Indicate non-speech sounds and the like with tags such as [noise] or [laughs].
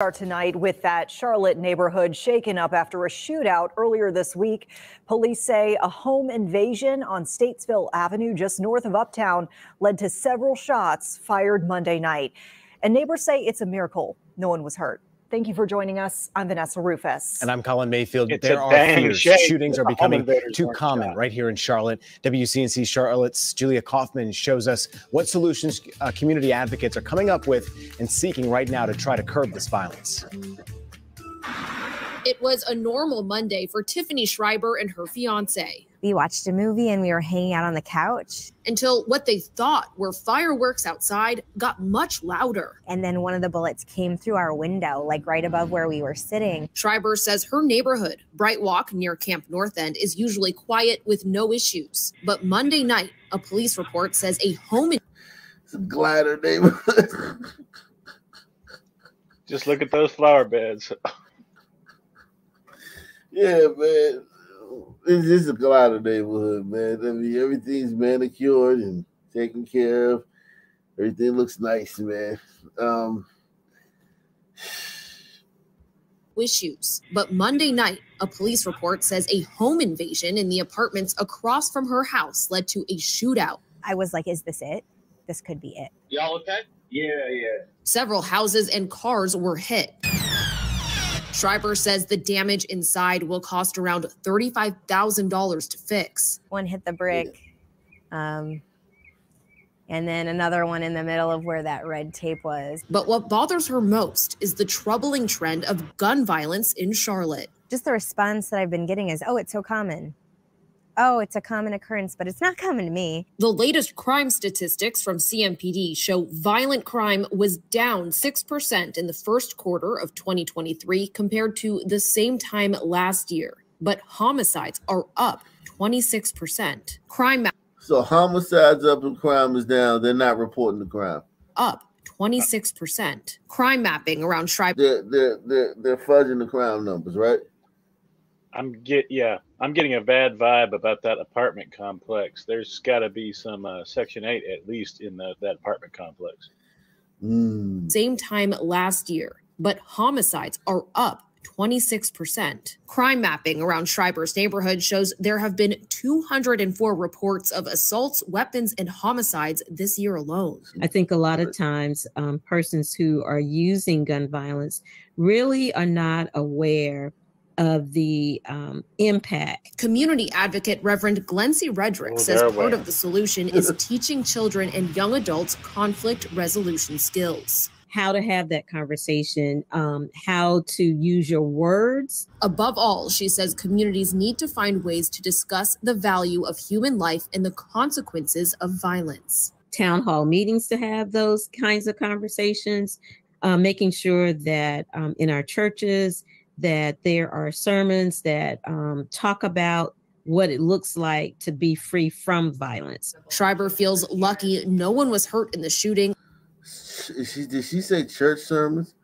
Start tonight with that Charlotte neighborhood shaken up after a shootout earlier this week. Police say a home invasion on Statesville Avenue just north of Uptown led to several shots fired Monday night. And neighbors say it's a miracle no one was hurt. Thank you for joining us. I'm Vanessa Rufus. And I'm Colin Mayfield. It's there are fears. shame Shootings are becoming too common shot. right here in Charlotte. WCNC Charlotte's Julia Kaufman shows us what solutions uh, community advocates are coming up with and seeking right now to try to curb this violence. It was a normal Monday for Tiffany Schreiber and her fiance we watched a movie and we were hanging out on the couch. until what they thought were fireworks outside got much louder. And then one of the bullets came through our window, like right above where we were sitting. Schreiber says her neighborhood, Brightwalk near Camp North End, is usually quiet with no issues. But Monday night, a police report says a home It's a glider neighborhood. Just look at those flower beds. [laughs] yeah, man. It's just a glider neighborhood, man. I mean, everything's manicured and taken care of. Everything looks nice, man. Um, issues. But Monday night, a police report says a home invasion in the apartments across from her house led to a shootout. I was like, is this it? This could be it. Y'all okay? Yeah, yeah. Several houses and cars were hit. Schreiber says the damage inside will cost around $35,000 to fix. One hit the brick. Um, and then another one in the middle of where that red tape was. But what bothers her most is the troubling trend of gun violence in Charlotte. Just the response that I've been getting is, oh, it's so common. Oh, it's a common occurrence, but it's not common to me. The latest crime statistics from CMPD show violent crime was down 6% in the first quarter of 2023 compared to the same time last year. But homicides are up 26%. Crime map so homicides up and crime is down. They're not reporting the crime. up 26%. Crime mapping around Schreiber They're they're they're, they're fudging the crime numbers, right? I'm get yeah. I'm getting a bad vibe about that apartment complex. There's got to be some uh, Section Eight at least in the, that apartment complex. Mm. same time last year, but homicides are up 26%. Crime mapping around Schreiber's neighborhood shows there have been 204 reports of assaults, weapons, and homicides this year alone. I think a lot of times um, persons who are using gun violence really are not aware of the um, impact. Community advocate Reverend Glencie Rhedrick Oh, says part aware. of the solution is [laughs] teaching children and young adults conflict resolution skills. How to have that conversation, um, how to use your words. Above all, she says communities need to find ways to discuss the value of human life and the consequences of violence. town hall meetings to have those kinds of conversations, uh, making sure that um, in our churches that there are sermons that um, talk about what it looks like to be free from violence. Schreiber feels lucky no one was hurt in the shooting. She, she did she say church sermons?